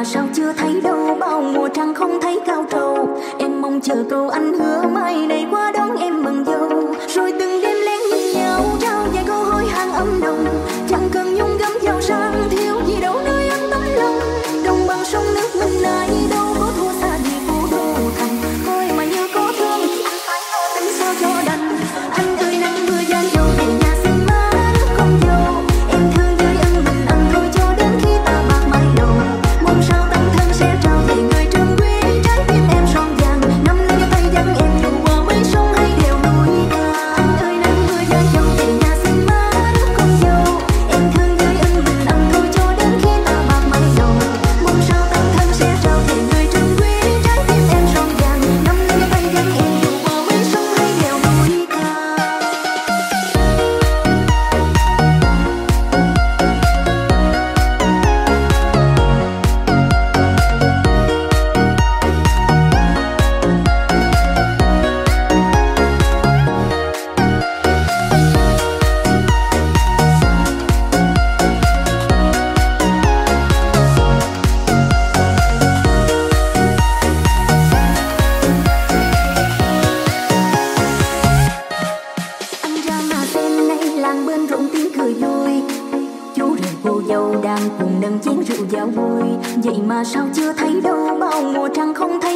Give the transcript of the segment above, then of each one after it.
mà sao chưa thấy đâu? Bao mùa trăng không thấy cao trầu. Em mong chờ câu anh hứa mai đây mà sao chưa thấy đâu? Bao mùa trăng không thấy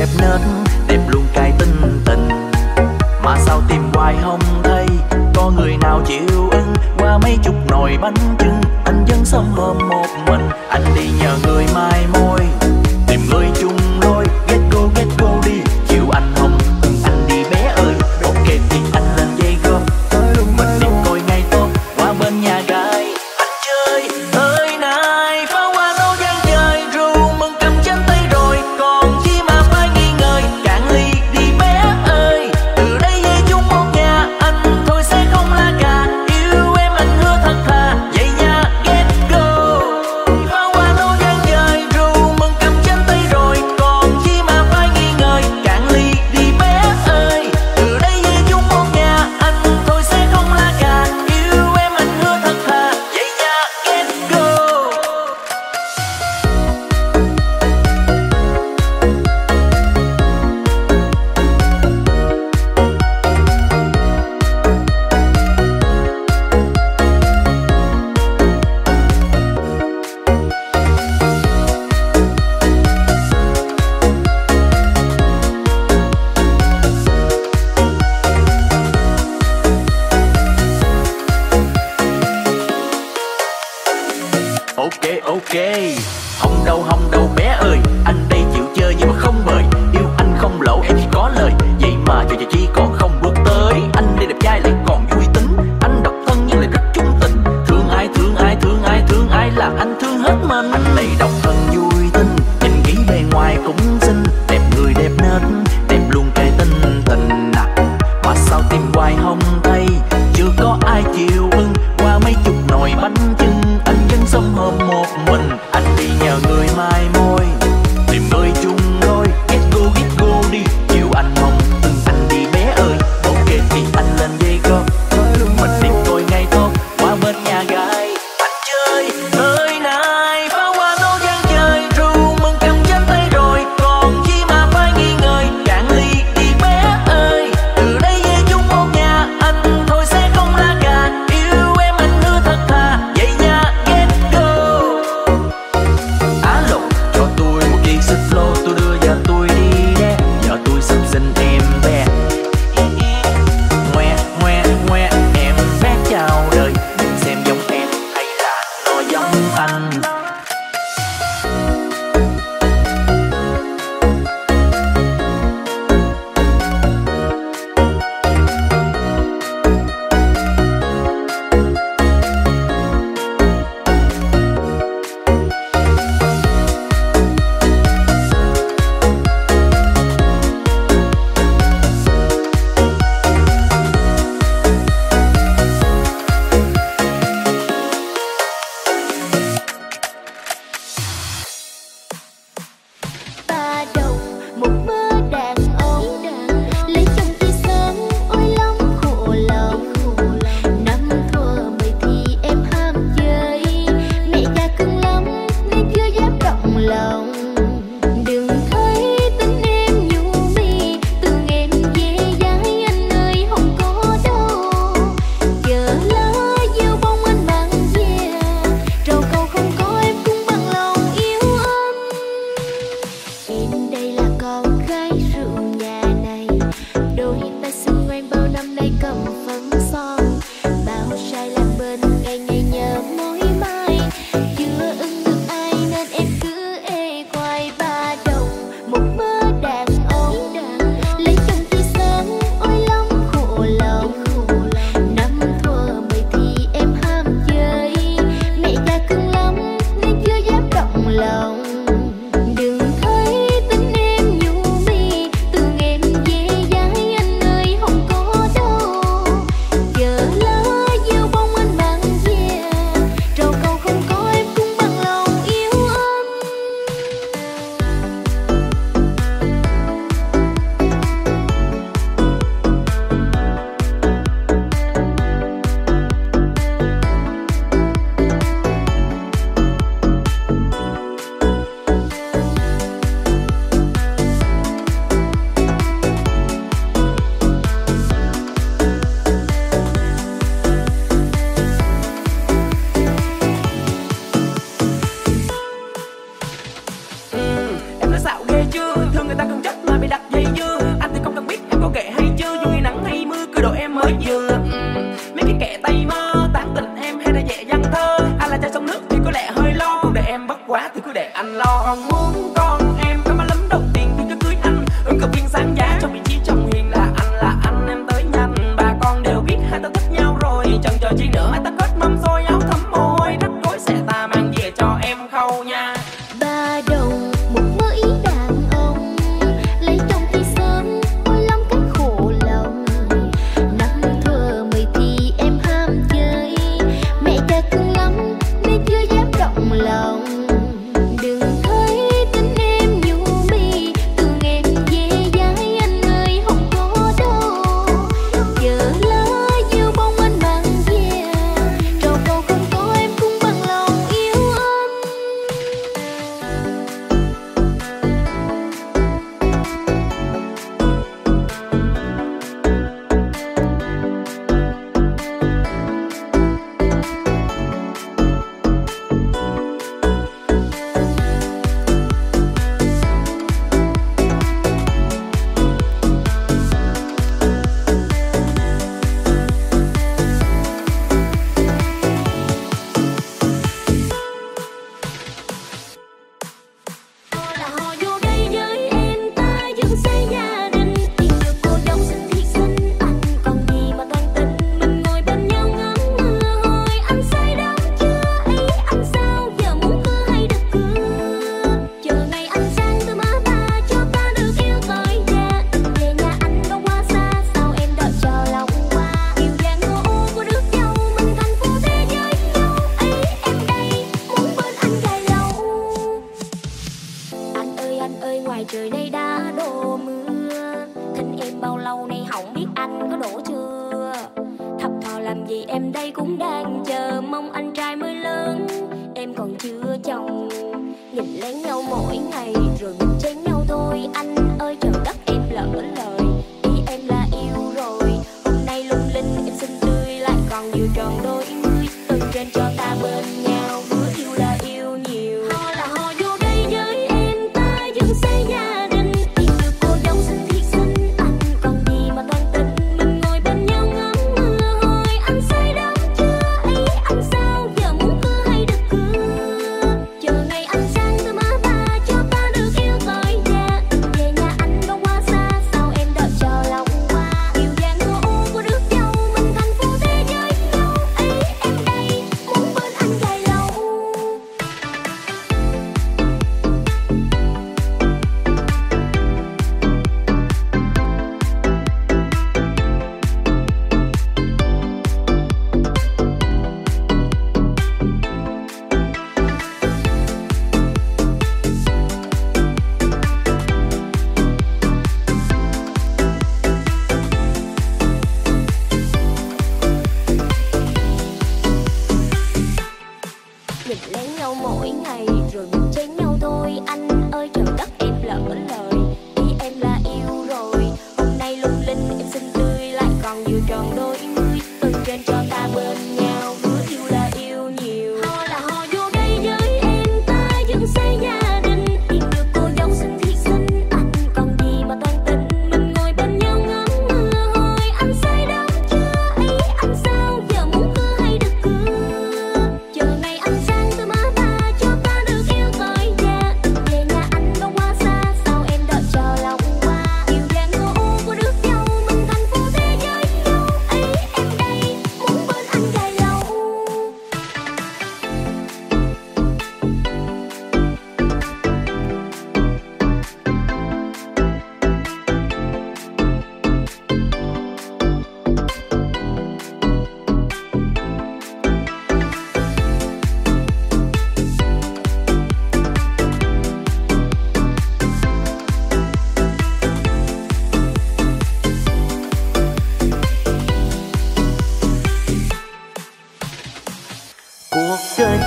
đẹp nết đẹp luôn cái tinh tình. Mà sao tìm hoài không thấy, có người nào chịu ưng? Qua mấy chục nồi bánh trưng anh dân sớm hôm một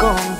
con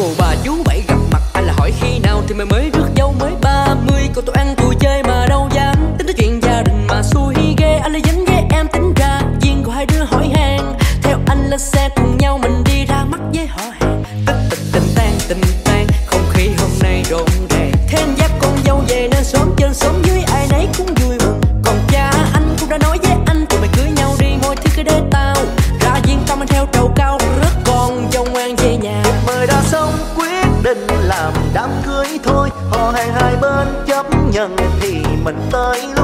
cô bà chú bảy gặp mặt anh là hỏi khi nào thì mày mới rước dâu mới ba mươi? Cô tôi ăn nhân thì mình tới lúc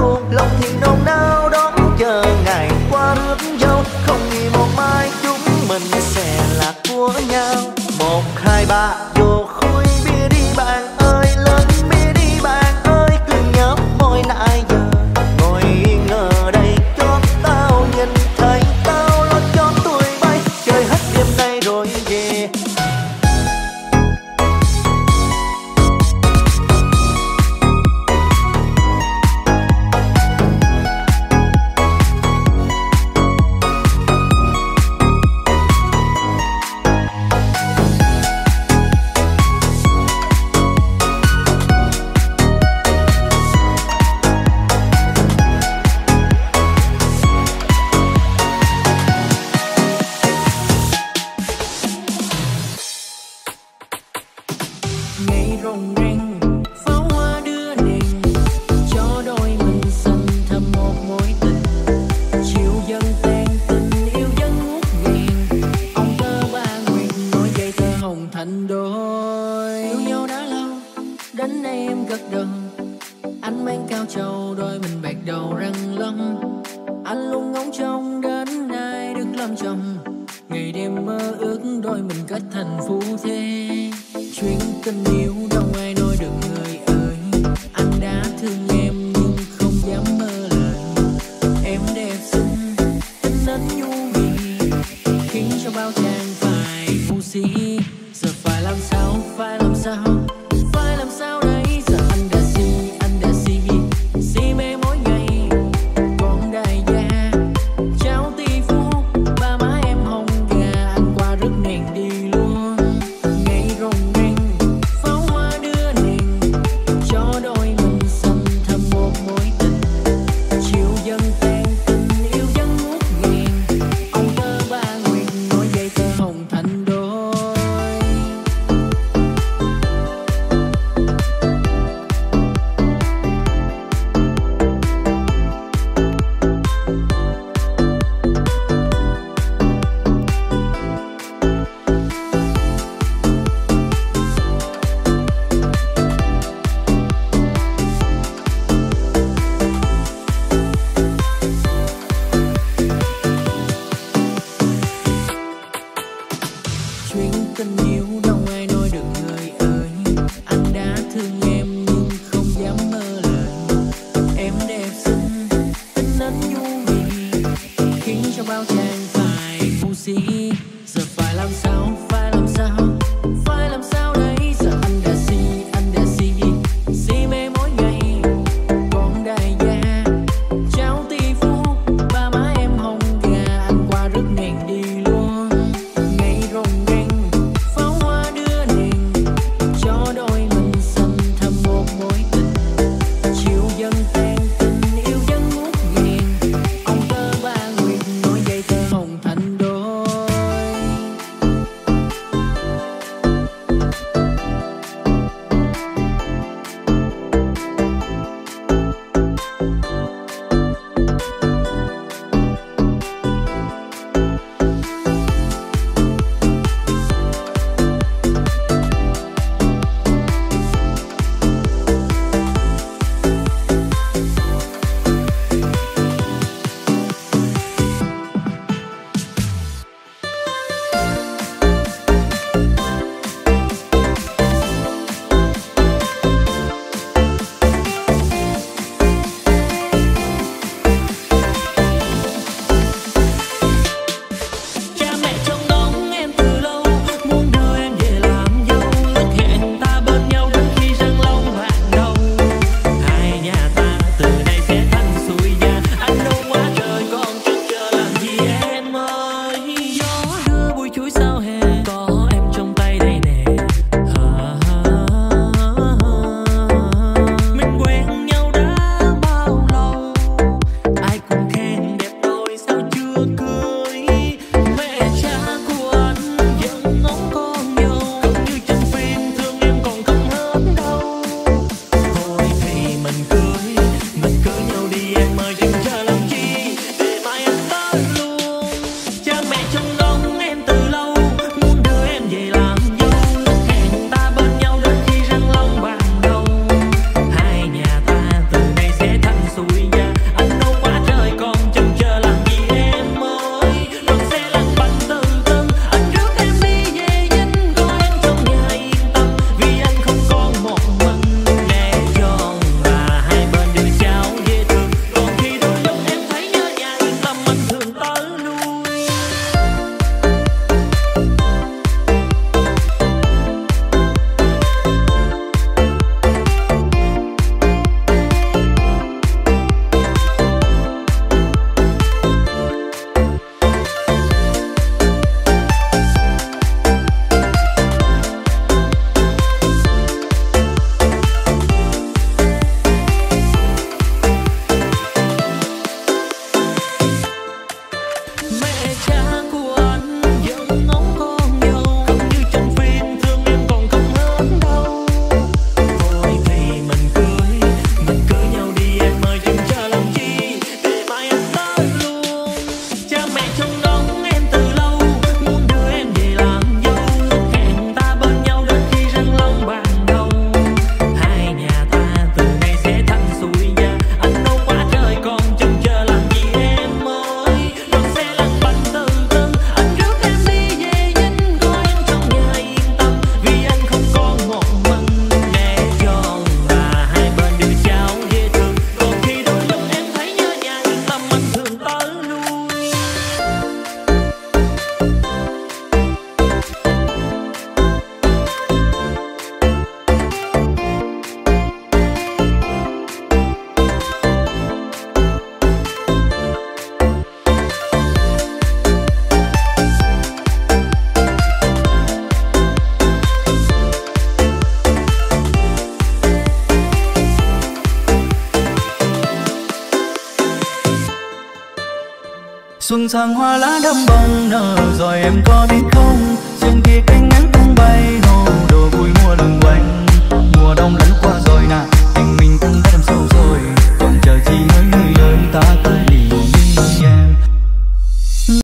sang hoa lá đâm bông nở rồi em có biết không?